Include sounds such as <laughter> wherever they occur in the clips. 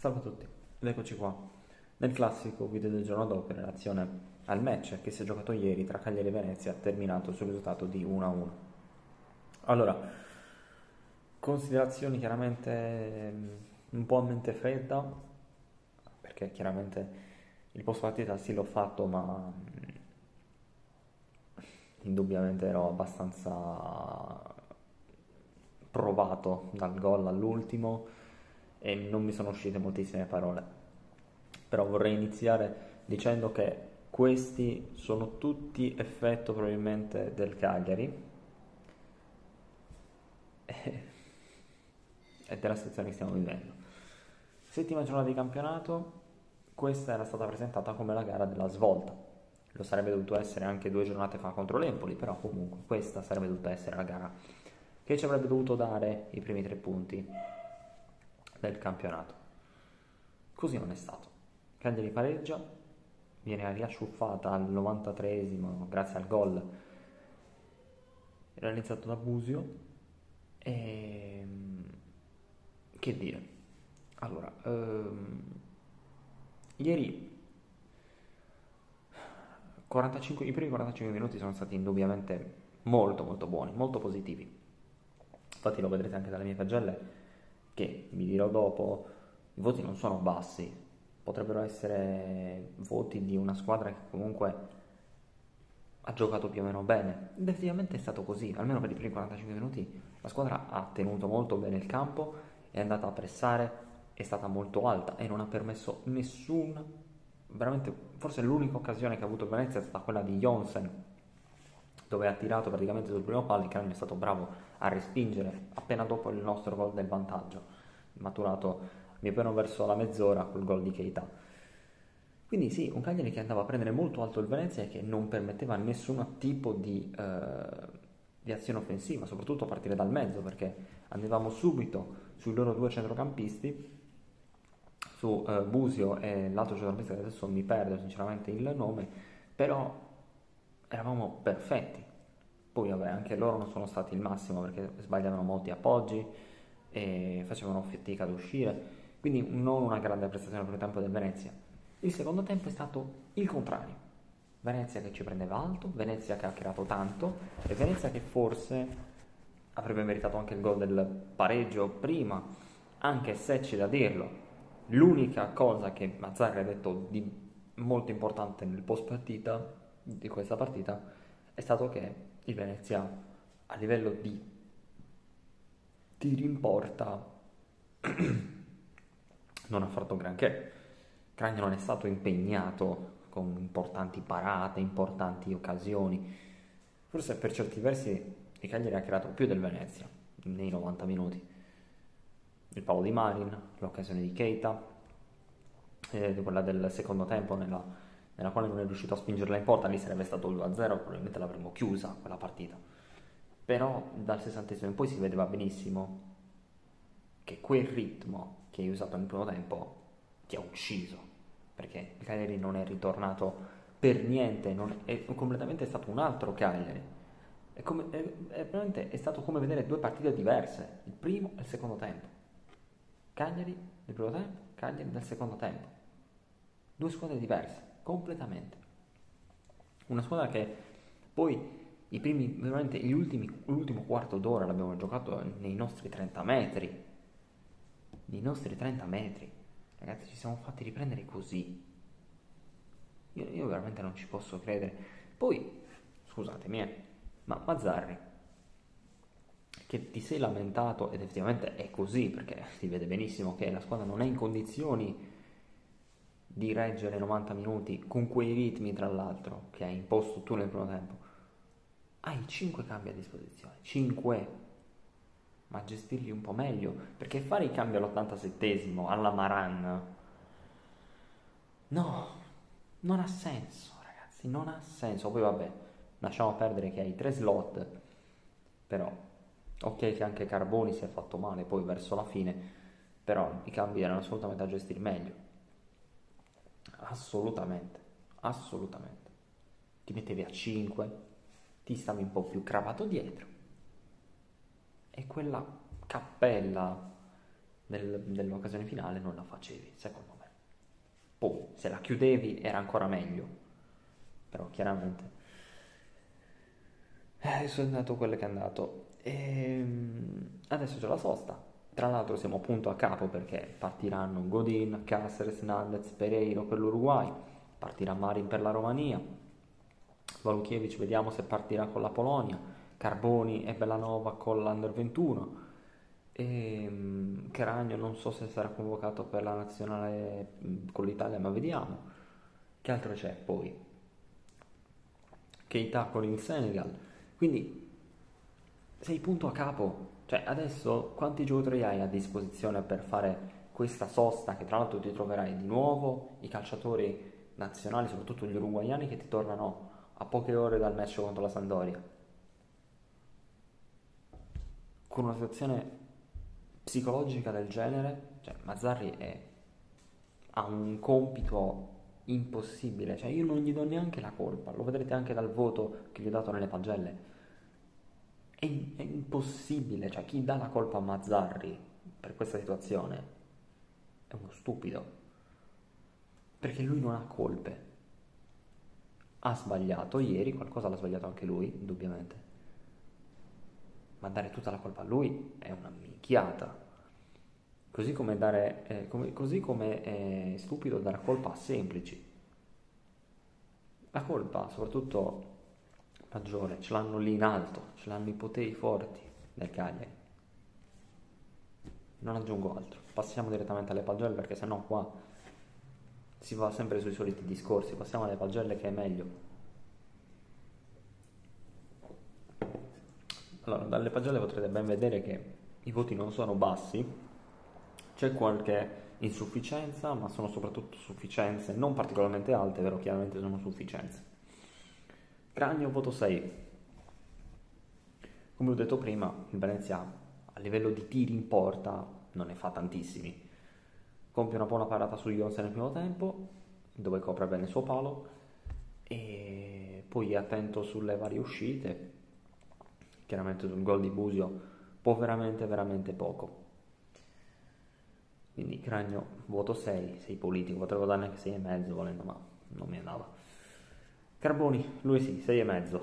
Salve a tutti ed eccoci qua nel classico video del giorno dopo in relazione al match che si è giocato ieri tra Cagliari e Venezia terminato sul risultato di 1-1. Allora, considerazioni chiaramente mm, un po' a mente fredda perché chiaramente il post partita sì l'ho fatto ma mm, indubbiamente ero abbastanza provato dal gol all'ultimo e non mi sono uscite moltissime parole. Però vorrei iniziare dicendo che questi sono tutti effetto probabilmente del Cagliari <laughs> e della situazione che stiamo vivendo. Settima giornata di campionato, questa era stata presentata come la gara della svolta. Lo sarebbe dovuto essere anche due giornate fa contro l'Empoli, però comunque questa sarebbe dovuta essere la gara che ci avrebbe dovuto dare i primi tre punti del campionato. Così non è stato. Cagliari pareggia, viene riasciuffata al 93esimo grazie al gol. Realizzato da Busio. E che dire. Allora ehm, ieri 45, i primi 45 minuti sono stati indubbiamente molto molto buoni molto positivi. Infatti lo vedrete anche dalle mie pagelle, che vi dirò dopo, i voti non sono bassi, potrebbero essere voti di una squadra che comunque ha giocato più o meno bene. Ed effettivamente è stato così, almeno per i primi 45 minuti la squadra ha tenuto molto bene il campo, è andata a pressare, è stata molto alta e non ha permesso nessun, veramente forse l'unica occasione che ha avuto Venezia è stata quella di Jonsen dove ha tirato praticamente sul primo palo, il Cragno è stato bravo a respingere appena dopo il nostro gol del vantaggio, maturato piano verso la mezz'ora col gol di Keita. Quindi sì, un Cagliari che andava a prendere molto alto il Venezia e che non permetteva nessun tipo di, eh, di azione offensiva, soprattutto a partire dal mezzo, perché andavamo subito sui loro due centrocampisti, su eh, Busio e l'altro centrocampista che adesso mi perdo sinceramente il nome, però eravamo perfetti. Poi vabbè, anche loro non sono stati il massimo perché sbagliavano molti appoggi e facevano fatica ad uscire, quindi non una grande prestazione per il tempo del Venezia. Il secondo tempo è stato il contrario. Venezia che ci prendeva alto, Venezia che ha creato tanto e Venezia che forse avrebbe meritato anche il gol del pareggio prima, anche se c'è da dirlo. L'unica cosa che Mazzarri ha detto di molto importante nel post partita di questa partita è stato che il Venezia a livello di tiri in porta <clears throat> non ha fatto granché. Cragno non è stato impegnato con importanti parate, importanti occasioni. Forse per certi versi il Cagliari ha creato più del Venezia nei 90 minuti. Il palo di Marin, l'occasione di Keita, eh, quella del secondo tempo nella nella quale non è riuscito a spingerla in porta, lì sarebbe stato 2-0, probabilmente l'avremmo chiusa quella partita. Però dal sessantesimo in poi si vedeva benissimo che quel ritmo che hai usato nel primo tempo ti ha ucciso, perché il Cagliari non è ritornato per niente, è, è completamente stato un altro Cagliari. È, come, è, è, è stato come vedere due partite diverse, il primo e il secondo tempo. Cagliari del primo tempo, Cagliari del secondo tempo. Due squadre diverse completamente. Una squadra che poi i primi, veramente gli ultimi, l'ultimo quarto d'ora l'abbiamo giocato nei nostri 30 metri. Nei nostri 30 metri. Ragazzi, ci siamo fatti riprendere così. Io, io veramente non ci posso credere. Poi, scusatemi, eh, ma Mazzarri, che ti sei lamentato, ed effettivamente è così, perché si vede benissimo che la squadra non è in condizioni di reggere 90 minuti con quei ritmi, tra l'altro, che hai imposto tu nel primo tempo, hai 5 cambi a disposizione, 5, ma gestirli un po' meglio, perché fare i cambi all'87esimo, alla Maran, no, non ha senso, ragazzi, non ha senso. Poi vabbè, lasciamo perdere che hai tre slot, però, ok che anche Carboni si è fatto male poi verso la fine, però i cambi erano assolutamente a gestire meglio. Assolutamente, assolutamente. Ti mettevi a 5, ti stavi un po' più cravato dietro e quella cappella del, dell'occasione finale non la facevi, secondo me. Poi, se la chiudevi era ancora meglio, però chiaramente eh, adesso è andato quello che è andato. E ehm, adesso c'è la sosta. Tra l'altro siamo appunto a capo perché partiranno Godin, Cáceres, Nandez, Pereiro per l'Uruguay, partirà Marin per la Romania, Valukiewicz vediamo se partirà con la Polonia, Carboni e Bellanova con l'Under 21, e Cragno non so se sarà convocato per la nazionale con l'Italia ma vediamo. Che altro c'è poi? Keita con il Senegal. Quindi sei punto a capo. Cioè, adesso quanti giocatori hai a disposizione per fare questa sosta che tra l'altro ti troverai di nuovo i calciatori nazionali, soprattutto gli uruguayani che ti tornano a poche ore dal match contro la Sandoria. Con una situazione psicologica del genere, cioè Mazzarri è, ha un compito impossibile, cioè io non gli do neanche la colpa, lo vedrete anche dal voto che gli ho dato nelle pagelle è, è impossibile, cioè chi dà la colpa a Mazzarri per questa situazione è uno stupido, perché lui non ha colpe. Ha sbagliato ieri, qualcosa l'ha sbagliato anche lui, indubbiamente. Ma dare tutta la colpa a lui è una minchiata. Così come, dare, eh, come, così come è stupido dare colpa a semplici. La colpa, soprattutto maggiore, ce l'hanno lì in alto, ce l'hanno i poteri forti del Cagliari. Non aggiungo altro, passiamo direttamente alle pagelle perché sennò qua si va sempre sui soliti discorsi, passiamo alle pagelle che è meglio. Allora, dalle pagelle potrete ben vedere che i voti non sono bassi, c'è qualche insufficienza, ma sono soprattutto sufficienze non particolarmente alte, però chiaramente sono sufficienze. Cragno voto 6. Come ho detto prima, il Venezia a livello di tiri in porta non ne fa tantissimi. Compie una buona parata su Jonsen nel primo tempo, dove copre bene il suo palo, e poi è attento sulle varie uscite. Chiaramente sul gol di Busio può veramente, veramente poco. Quindi Cragno voto 6, 6 politico, potevo darne anche 6,5 volendo, ma non mi andava. Carboni, lui sì, 6,5.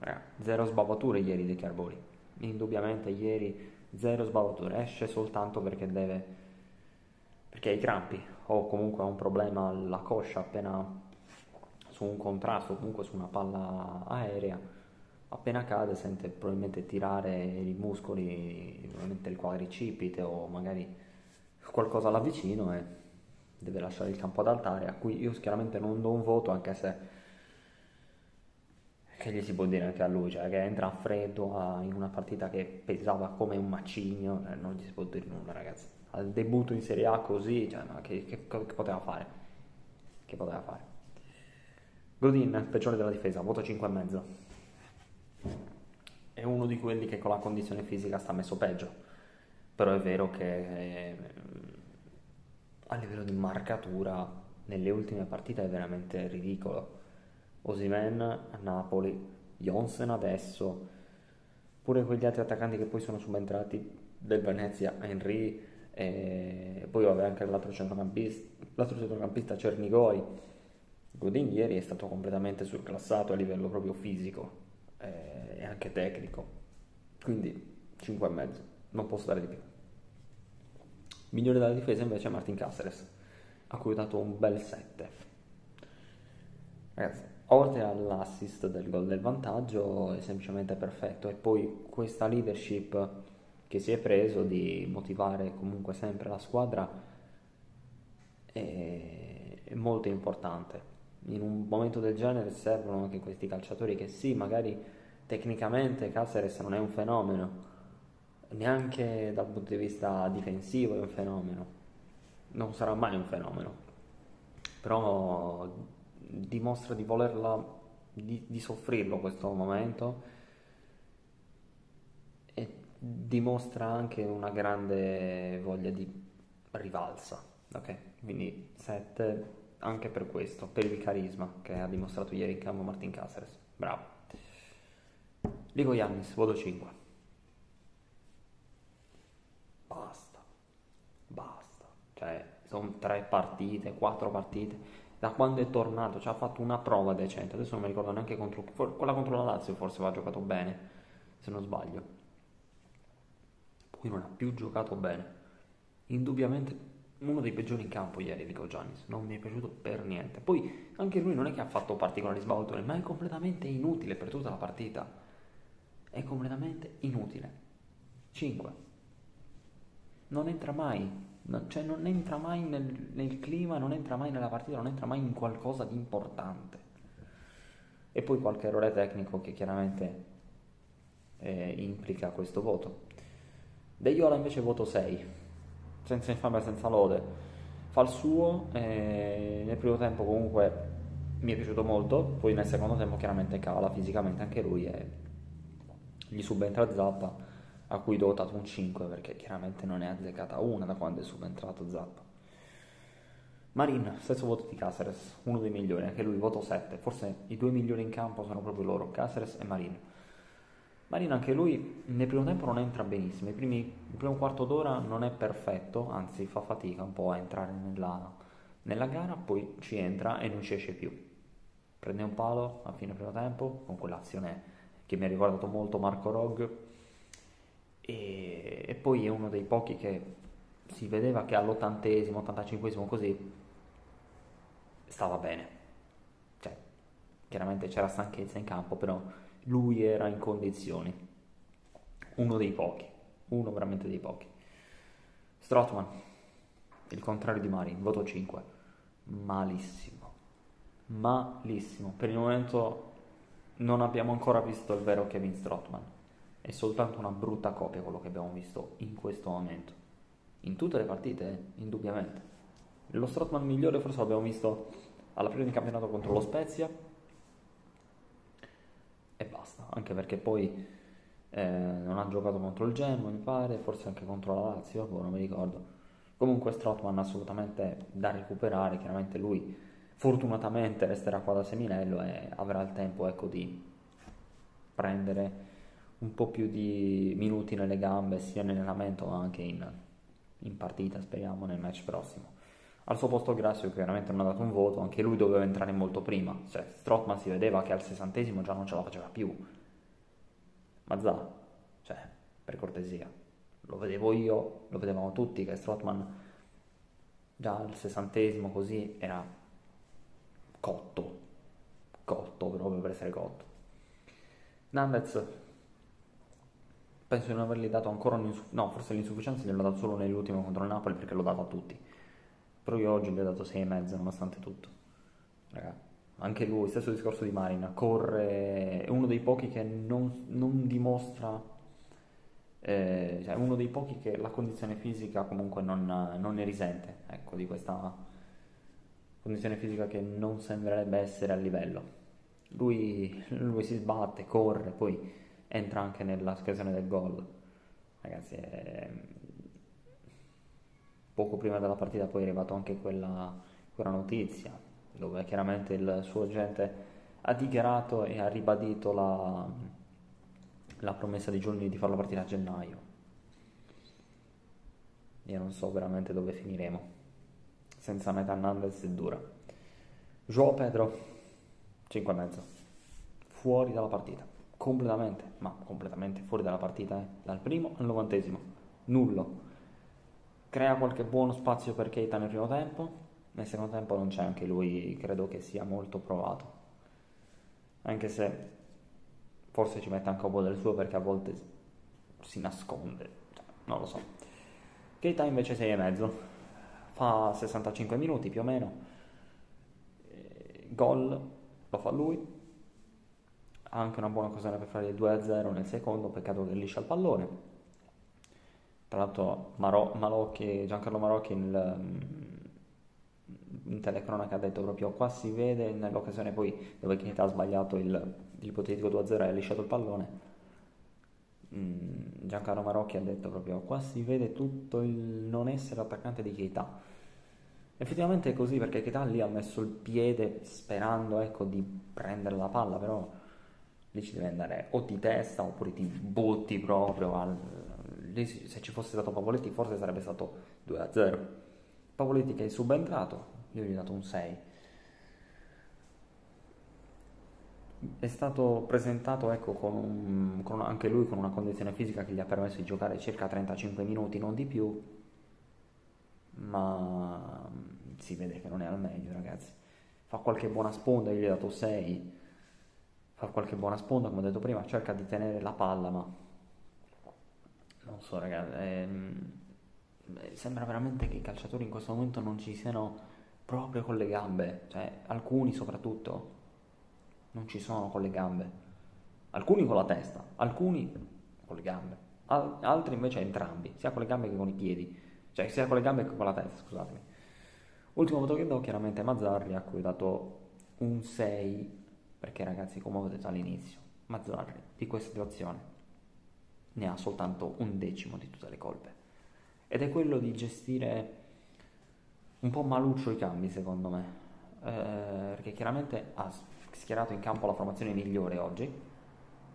Eh, zero sbavature ieri dei Carboni. Indubbiamente ieri zero sbavature. Esce soltanto perché deve... perché ha i crampi o comunque ha un problema alla coscia appena su un contrasto, comunque su una palla aerea. Appena cade sente probabilmente tirare i muscoli, probabilmente il quadricipite o magari qualcosa là vicino e deve lasciare il campo ad altare, a cui io chiaramente non do un voto, anche se che gli si può dire anche a lui, cioè che entra a freddo a, in una partita che pesava come un macigno, eh, non gli si può dire nulla ragazzi. Al debutto in Serie A così, cioè, ma che, che, che, poteva fare? Che poteva fare? Godin, peggiore della difesa, voto 5,5. È uno di quelli che con la condizione fisica sta messo peggio, però è vero che... Eh, a livello di marcatura nelle ultime partite è veramente ridicolo. Osimen a Napoli, Jonsen adesso, pure quegli altri attaccanti che poi sono subentrati del Venezia, Henry, e poi vabbè anche l'altro centrocampista, l'altro centrocampista Cernigoi. Godin ieri è stato completamente surclassato a livello proprio fisico eh, e anche tecnico. Quindi 5,5, non posso dare di più. Migliore della difesa invece è Martin Caceres, a cui ho dato un bel 7. Ragazzi, oltre all'assist del gol del vantaggio è semplicemente perfetto e poi questa leadership che si è preso di motivare comunque sempre la squadra è, è molto importante. In un momento del genere servono anche questi calciatori che sì, magari tecnicamente Caceres non è un fenomeno, neanche dal punto di vista difensivo è un fenomeno, non sarà mai un fenomeno, però dimostra di volerla, di, di soffrirlo questo momento e dimostra anche una grande voglia di rivalsa, ok? Quindi 7 anche per questo, per il carisma che ha dimostrato ieri in campo Martin Caceres, bravo. Ligo Yannis, voto 5. Basta, basta. Cioè, sono tre partite, quattro partite. Da quando è tornato ci ha fatto una prova decente. Adesso non mi ricordo neanche contro... Quella contro la Lazio forse va giocato bene, se non sbaglio. Poi non ha più giocato bene. Indubbiamente uno dei peggiori in campo ieri Nico Giannis, non mi è piaciuto per niente. Poi anche lui non è che ha fatto particolari sbalzature, ma è completamente inutile per tutta la partita. È completamente inutile. 5. Non entra mai, cioè non entra mai nel, nel clima, non entra mai nella partita, non entra mai in qualcosa di importante. E poi qualche errore tecnico che chiaramente eh, implica questo voto. De Iola invece voto 6 senza infamia, senza lode, fa il suo, e nel primo tempo comunque mi è piaciuto molto, poi nel secondo tempo chiaramente cala fisicamente anche lui e gli subentra Zappa a cui do dato un 5 perché chiaramente non è azzeccata una da quando è subentrato Zappa. Marin, stesso voto di Caceres, uno dei migliori, anche lui voto 7, forse i due migliori in campo sono proprio loro, Caceres e Marin. Marino anche lui nel primo tempo non entra benissimo, primi, il primo quarto d'ora non è perfetto, anzi fa fatica un po' a entrare nella, nella gara, poi ci entra e non ci esce più. Prende un palo a fine primo tempo con quell'azione che mi ha ricordato molto Marco Rog e, e poi è uno dei pochi che si vedeva che all'ottantesimo, ottantacinquesimo così stava bene. Cioè, chiaramente c'era stanchezza in campo, però lui era in condizioni. Uno dei pochi, uno veramente dei pochi. Strotman, il contrario di Marin, voto 5. Malissimo, malissimo. Per il momento non abbiamo ancora visto il vero Kevin Strotman. È soltanto una brutta copia quello che abbiamo visto in questo momento. In tutte le partite, eh, indubbiamente. Lo Strotman migliore forse l'abbiamo visto alla prima di campionato contro lo Spezia e basta, anche perché poi eh, non ha giocato contro il Gemmo, mi pare, forse anche contro la Lazio, boh, non mi ricordo. Comunque Strotman assolutamente da recuperare, chiaramente lui fortunatamente resterà qua da Seminello e avrà il tempo ecco, di prendere un po' più di minuti nelle gambe sia nell'allenamento ma anche in, in partita, speriamo, nel match prossimo. Al suo posto Grassio chiaramente non ha dato un voto, anche lui doveva entrare molto prima, cioè Strottman si vedeva che al sessantesimo già non ce la faceva più. Ma za, cioè, per cortesia, lo vedevo io, lo vedevamo tutti che Strottman già al sessantesimo così era cotto, cotto proprio per essere cotto. Nandez penso di non avergli dato ancora un'insufficienza, no forse l'insufficienza gliel'ho dato solo nell'ultimo contro il Napoli perché l'ho dato a tutti però io oggi gli ho dato 6,5 nonostante tutto. Raga, anche lui, stesso discorso di Marina, corre, è uno dei pochi che non, non dimostra, eh, cioè è uno dei pochi che la condizione fisica comunque non, non ne risente, ecco, di questa condizione fisica che non sembrerebbe essere a livello. Lui, lui si sbatte, corre, poi entra anche nella occasione del gol. Ragazzi, è, poco prima della partita poi è arrivata anche quella, quella notizia dove chiaramente il suo agente ha dichiarato e ha ribadito la, la promessa di giorni di farla partire a gennaio. Io non so veramente dove finiremo. Senza Meta Hernandez è dura. Joao Pedro, 5 e mezzo. Fuori dalla partita. Completamente, ma completamente fuori dalla partita, eh. Dal primo al novantesimo. Nullo. Crea qualche buono spazio per Keita nel primo tempo, nel secondo tempo non c'è anche lui, credo che sia molto provato, anche se forse ci mette anche un po' del suo perché a volte si nasconde, non lo so. Keita invece 6,5, fa 65 minuti più o meno, gol lo fa lui, anche una buona occasione per fare il 2-0 nel secondo, peccato che liscia il pallone. Tra l'altro Maro- Malocchi, Giancarlo Marocchi nel, mm, in telecronaca ha detto proprio qua si vede nell'occasione poi dove Keita ha sbagliato il, ipotetico 2-0 e ha lisciato il pallone. Mm, Giancarlo Marocchi ha detto proprio qua si vede tutto il non essere attaccante di Keita. Effettivamente è così perché Keita lì ha messo il piede sperando ecco, di prendere la palla però lì ci deve andare o di testa oppure ti butti proprio al, lì se ci fosse stato Pavoletti forse sarebbe stato 2-0. Pavoletti che è subentrato, io gli ho dato un 6. È stato presentato ecco, con un, con anche lui con una condizione fisica che gli ha permesso di giocare circa 35 minuti, non di più, ma si vede che non è al meglio ragazzi. Fa qualche buona sponda, io gli ho dato 6, fa qualche buona sponda come ho detto prima, cerca di tenere la palla ma non so ragazzi, ehm, sembra veramente che i calciatori in questo momento non ci siano proprio con le gambe, cioè alcuni soprattutto non ci sono con le gambe, alcuni con la testa, alcuni con le gambe, Al- altri invece entrambi, sia con le gambe che con i piedi, cioè sia con le gambe che con la testa, scusatemi. Ultimo voto che do chiaramente Mazzarri a cui ho dato un 6 perché ragazzi come ho detto all'inizio Mazzarri di questa situazione ne ha soltanto un decimo di tutte le colpe ed è quello di gestire un po' maluccio i cambi secondo me eh, perché chiaramente ha schierato in campo la formazione migliore oggi.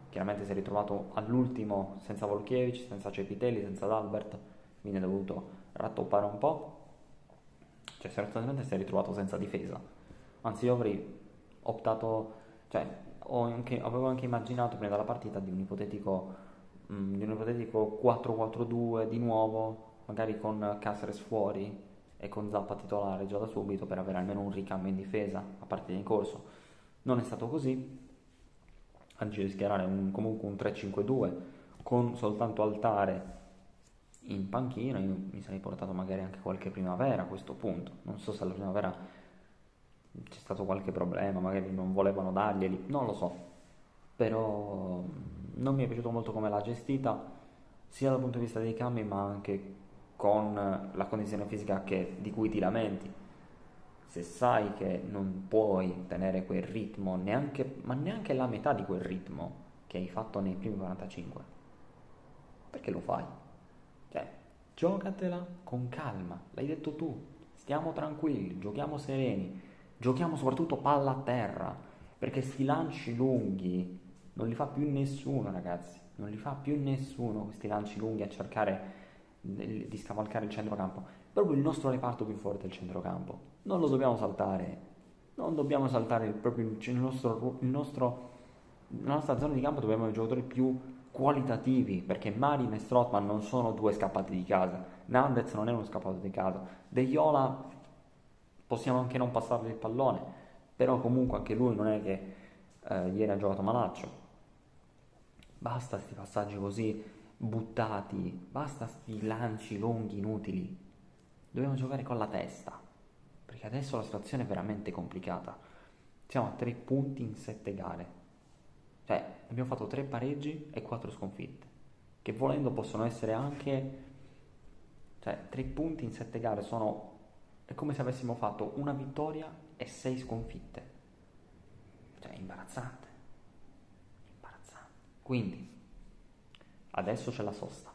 Chiaramente si è ritrovato all'ultimo senza Volkiewicz, senza Cepitelli, senza D'Albert, ha dovuto rattoppare un po'. Cioè, sostanzialmente si è ritrovato senza difesa. Anzi, io avrei optato, cioè, anche, avevo anche immaginato prima della partita di un ipotetico, mh, mm, di un ipotetico 4-4-2 di nuovo, magari con Caceres fuori e con Zappa titolare già da subito per avere almeno un ricambio in difesa a partita in corso. Non è stato così, anziché schierare un, comunque un 3-5-2 con soltanto Altare in panchina, io mi sarei portato magari anche qualche primavera a questo punto. Non so se alla primavera c'è stato qualche problema, magari non volevano darglieli, non lo so. Però non mi è piaciuto molto come l'ha gestita, sia dal punto di vista dei cambi, ma anche con la condizione fisica che, di cui ti lamenti se sai che non puoi tenere quel ritmo, neanche, ma neanche la metà di quel ritmo che hai fatto nei primi 45, perché lo fai? Cioè, giocatela con calma, l'hai detto tu, stiamo tranquilli, giochiamo sereni, giochiamo soprattutto palla a terra, perché sti lanci lunghi non li fa più nessuno, ragazzi, non li fa più nessuno questi lanci lunghi a cercare di scavalcare il centrocampo proprio il nostro reparto più forte è il centrocampo. Non lo dobbiamo saltare. Non dobbiamo saltare proprio il nostro, il nostro, la nostra zona di campo dobbiamo avere giocatori più qualitativi perché Marin e Strottman non sono due scappati di casa Nandez non è uno scappato di casa De Iola possiamo anche non passargli il pallone però comunque anche lui non è che eh, ieri ha giocato malaccio basta questi passaggi così buttati basta questi lanci lunghi inutili dobbiamo giocare con la testa, perché adesso la situazione è veramente complicata. Siamo a tre punti in sette gare. Cioè, abbiamo fatto tre pareggi e quattro sconfitte, che volendo possono essere anche... Cioè, tre punti in sette gare sono... È come se avessimo fatto una vittoria e sei sconfitte. Cioè, è imbarazzante. Imbarazzante. Quindi, adesso c'è la sosta.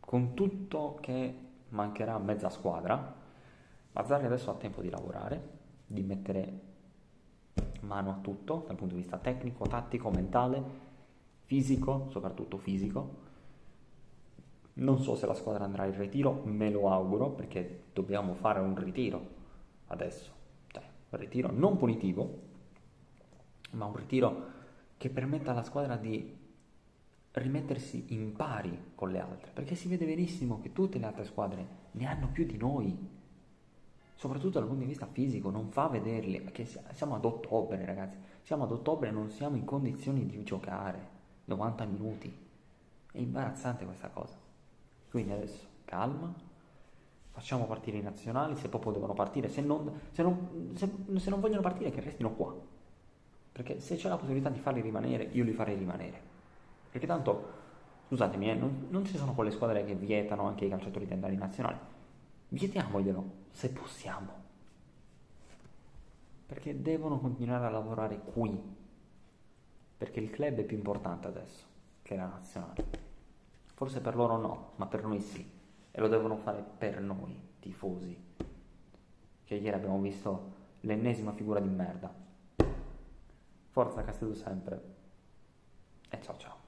Con tutto che mancherà mezza squadra. Mazzarri adesso ha tempo di lavorare, di mettere mano a tutto dal punto di vista tecnico, tattico, mentale, fisico, soprattutto fisico. Non so se la squadra andrà in ritiro, me lo auguro perché dobbiamo fare un ritiro adesso. Cioè, un ritiro non punitivo, ma un ritiro che permetta alla squadra di rimettersi in pari con le altre, perché si vede benissimo che tutte le altre squadre ne hanno più di noi, soprattutto dal punto di vista fisico, non fa vederli, perché siamo ad ottobre ragazzi, siamo ad ottobre e non siamo in condizioni di giocare 90 minuti, è imbarazzante questa cosa, quindi adesso calma, facciamo partire i nazionali, se proprio devono partire, se non, se non, se, se non vogliono partire che restino qua, perché se c'è la possibilità di farli rimanere, io li farei rimanere perché tanto, scusatemi, eh, non, non, ci sono quelle squadre che vietano anche i calciatori di andare in nazionale. Vietiamoglielo, se possiamo. Perché devono continuare a lavorare qui. Perché il club è più importante adesso che la nazionale. Forse per loro no, ma per noi sì. E lo devono fare per noi, tifosi. Che ieri abbiamo visto l'ennesima figura di merda. Forza Castello sempre. E ciao ciao.